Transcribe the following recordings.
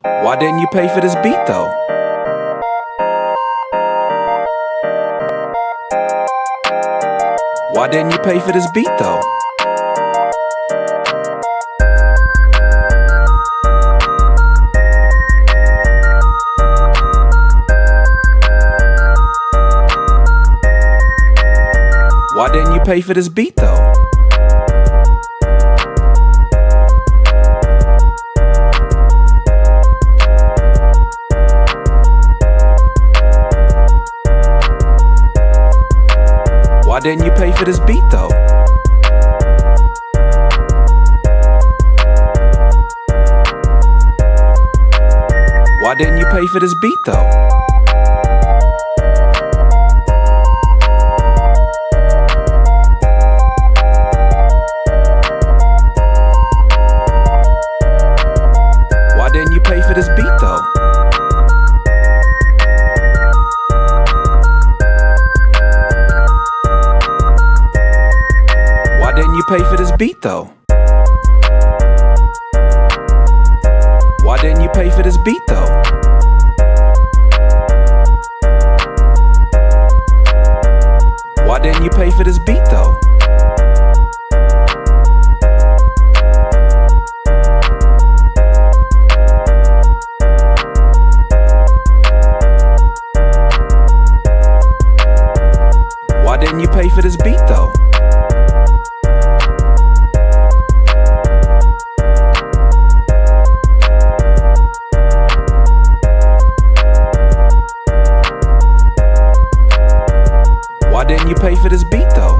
Why didn't you pay for this beat though? Why didn't you pay for this beat though? Why didn't you pay for this beat though? Didn't you pay for this beat though? Why didn't you pay for this beat though? Beat though? Why didn't you pay for this beat though? Why didn't you pay for this beat though? Why didn't you pay for this beat though? For this beat though?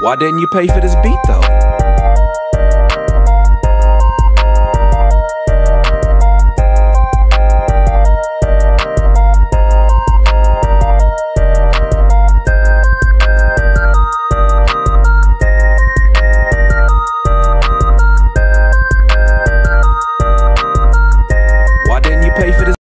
Why didn't you pay for this beat though?